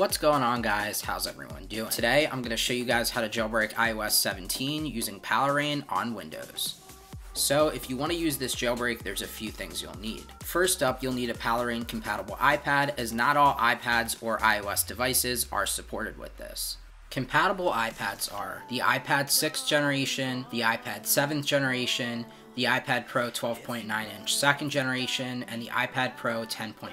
What's going on guys? How's everyone doing? Today I'm going to show you guys how to jailbreak iOS 17 using Palera1n on Windows. So if you want to use this jailbreak, there's a few things you'll need. First up, you'll need a Palera1n compatible iPad as not all iPads or iOS devices are supported with this. Compatible iPads are the iPad 6th generation, the iPad 7th generation, the iPad Pro 12.9 inch second generation, and the iPad Pro 10.5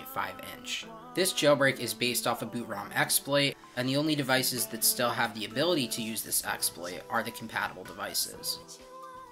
inch. This jailbreak is based off a BootROM exploit, and the only devices that still have the ability to use this exploit are the compatible devices.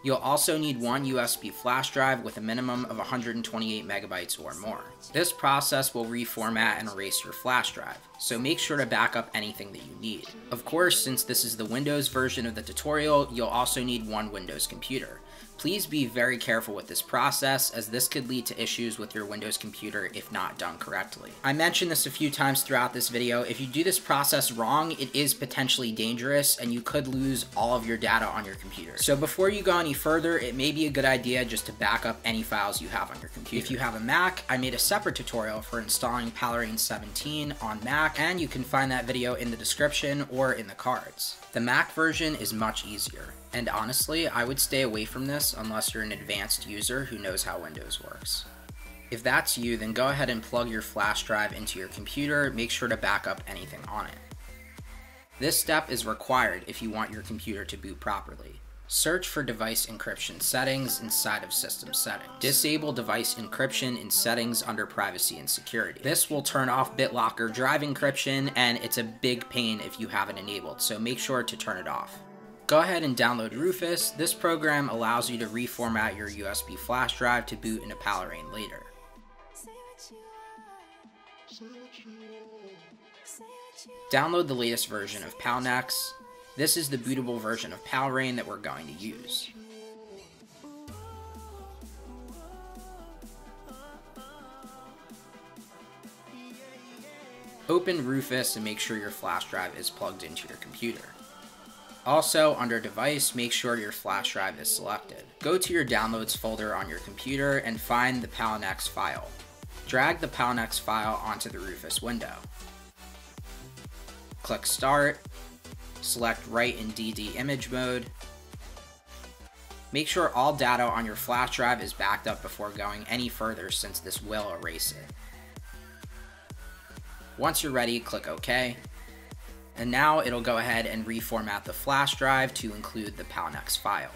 You'll also need one USB flash drive with a minimum of 128 megabytes or more. This process will reformat and erase your flash drive, so make sure to back up anything that you need. Of course, since this is the Windows version of the tutorial, you'll also need one Windows computer. Please be very careful with this process as this could lead to issues with your Windows computer if not done correctly. I mentioned this a few times throughout this video, if you do this process wrong, it is potentially dangerous and you could lose all of your data on your computer. So before you go any further, it may be a good idea just to back up any files you have on your computer. If you have a Mac, I made a separate tutorial for installing Palera1n 17 on Mac and you can find that video in the description or in the cards. The Mac version is much easier. And honestly, I would stay away from this unless you're an advanced user who knows how Windows works. If that's you, then go ahead and plug your flash drive into your computer, make sure to back up anything on it. This step is required if you want your computer to boot properly. Search for device encryption settings inside of system settings. Disable device encryption in settings under privacy and security. This will turn off BitLocker drive encryption and it's a big pain if you have it enabled, so make sure to turn it off. Go ahead and download Rufus. This program allows you to reformat your USB flash drive to boot into Palera1n later. Download the latest version of Palen1x. This is the bootable version of Palera1n that we're going to use. Open Rufus and make sure your flash drive is plugged into your computer. Also, under Device, make sure your flash drive is selected. Go to your Downloads folder on your computer and find the Palen1x file. Drag the Palen1x file onto the Rufus window. Click Start, select Write in DD image mode. Make sure all data on your flash drive is backed up before going any further since this will erase it. Once you're ready, click OK. And now it'll go ahead and reformat the flash drive to include the Palen1x file.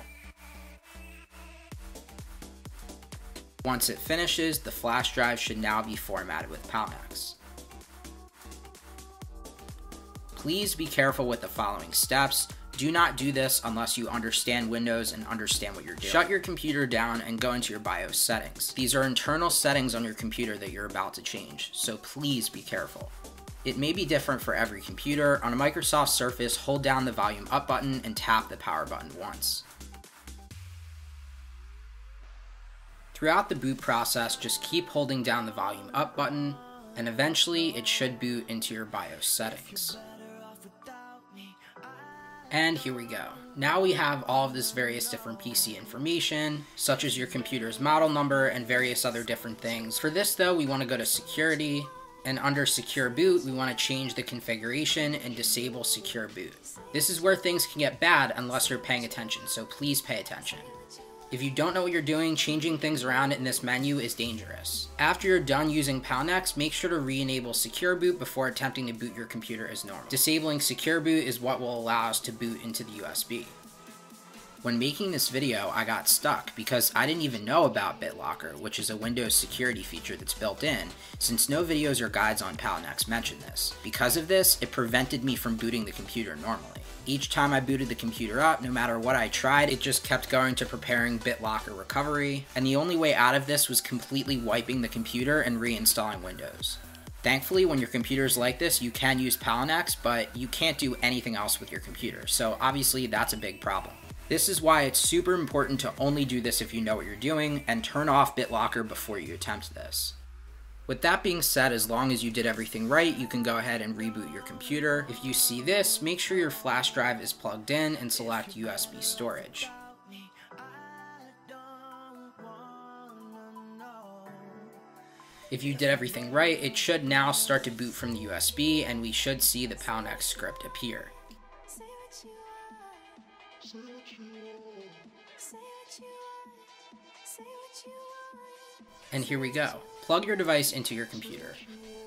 Once it finishes, the flash drive should now be formatted with Palen1x. Please be careful with the following steps. Do not do this unless you understand Windows and understand what you're doing. Shut your computer down and go into your BIOS settings. These are internal settings on your computer that you're about to change, so please be careful. It may be different for every computer. On a Microsoft Surface, hold down the volume up button and tap the power button once. Throughout the boot process, just keep holding down the volume up button, and eventually it should boot into your BIOS settings. And here we go. Now we have all of this various different PC information, such as your computer's model number and various other different things. For this though, we want to go to security, and under secure boot, we want to change the configuration and disable secure boot. This is where things can get bad unless you're paying attention, so please pay attention. If you don't know what you're doing, changing things around in this menu is dangerous. After you're done using Palen1x, make sure to re-enable Secure Boot before attempting to boot your computer as normal. Disabling Secure Boot is what will allow us to boot into the USB. When making this video, I got stuck because I didn't even know about BitLocker, which is a Windows security feature that's built in, since no videos or guides on Palen1x mention this. Because of this, it prevented me from booting the computer normally. Each time I booted the computer up, no matter what I tried, it just kept going to preparing BitLocker recovery, and the only way out of this was completely wiping the computer and reinstalling Windows. Thankfully, when your computer is like this, you can use Palen1x, but you can't do anything else with your computer, so obviously that's a big problem. This is why it's super important to only do this if you know what you're doing and turn off BitLocker before you attempt this. With that being said, as long as you did everything right, you can go ahead and reboot your computer. If you see this, make sure your flash drive is plugged in and select USB storage. If you did everything right, it should now start to boot from the USB and we should see the Palen1x script appear. And here we go. Plug your device into your computer.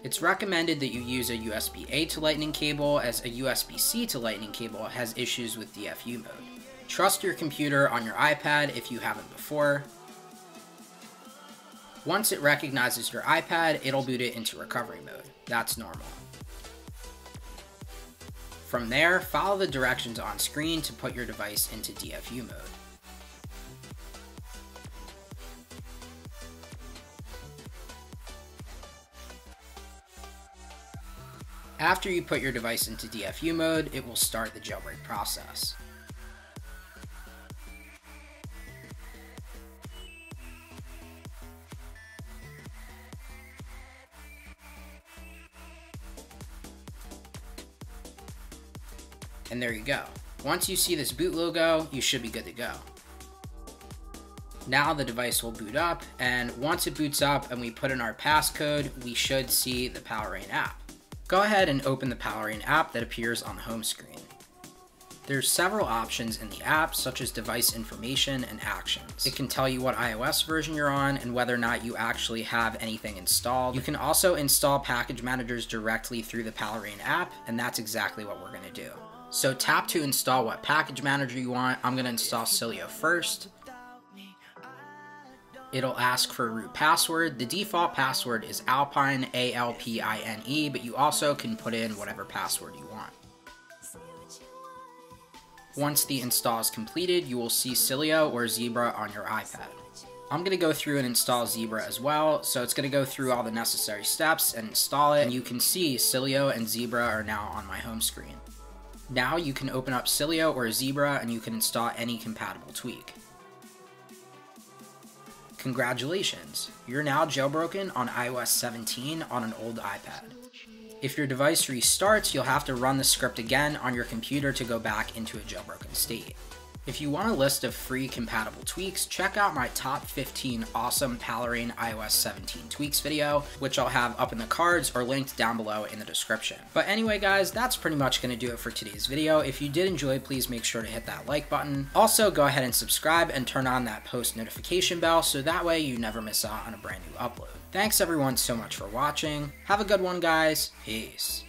It's recommended that you use a USB-A to lightning cable as a USB-C to lightning cable has issues with DFU mode. Trust your computer on your iPad if you haven't before. Once it recognizes your iPad, it'll boot it into recovery mode. That's normal. From there, follow the directions on screen to put your device into DFU mode. After you put your device into DFU mode, it will start the jailbreak process. And there you go. Once you see this boot logo, you should be good to go. Now the device will boot up, and once it boots up and we put in our passcode, we should see the Palera1n app. Go ahead and open the Palera1n app that appears on the home screen. There's several options in the app, such as device information and actions. It can tell you what iOS version you're on and whether or not you actually have anything installed. You can also install package managers directly through the Palera1n app, and that's exactly what we're gonna do. So tap to install what package manager you want. I'm gonna install Sileo first. It'll ask for a root password. The default password is Alpine, A-L-P-I-N-E, but you also can put in whatever password you want. Once the install is completed, you will see Sileo or Zebra on your iPad. I'm going to go through and install Zebra as well, so it's going to go through all the necessary steps and install it, and you can see Sileo and Zebra are now on my home screen. Now you can open up Sileo or Zebra and you can install any compatible tweak. Congratulations, you're now jailbroken on iOS 17 on an old iPad. If your device restarts, you'll have to run the script again on your computer to go back into a jailbroken state. If you want a list of free compatible tweaks, check out my top 15 awesome Palera1n iOS 17 tweaks video, which I'll have up in the cards or linked down below in the description. But anyway guys, that's pretty much going to do it for today's video. If you did enjoy, please make sure to hit that like button. Also, go ahead and subscribe and turn on that post notification bell so that way you never miss out on a brand new upload. Thanks everyone so much for watching. Have a good one guys. Peace.